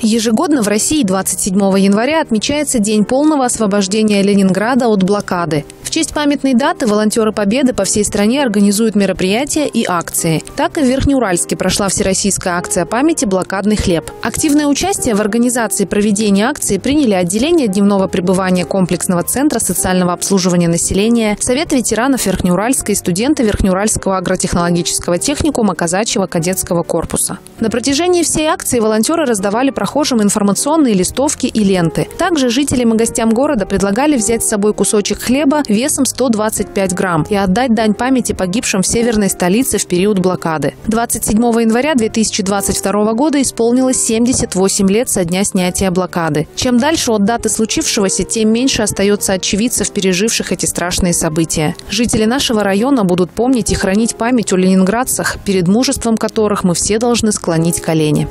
Ежегодно в России 27 января отмечается День полного освобождения Ленинграда от блокады. В честь памятной даты волонтеры Победы по всей стране организуют мероприятия и акции. Так и в Верхнеуральске прошла всероссийская акция памяти «Блокадный хлеб». Активное участие в организации проведения акции приняли отделение дневного пребывания комплексного центра социального обслуживания населения, Совет ветеранов Верхнеуральска и студенты Верхнеуральского агротехнологического техникума Казачьего кадетского корпуса. На протяжении всей акции волонтеры раздавали прохожим информационные листовки и ленты. Также жителям и гостям города предлагали взять с собой кусочек хлеба весом 125 грамм и отдать дань памяти погибшим в северной столице в период блокады. 27 января 2022 года исполнилось 78 лет со дня снятия блокады. Чем дальше от даты случившегося, тем меньше остается очевидцев, переживших эти страшные события. Жители нашего района будут помнить и хранить память о ленинградцах, перед мужеством которых мы все должны склонить колени.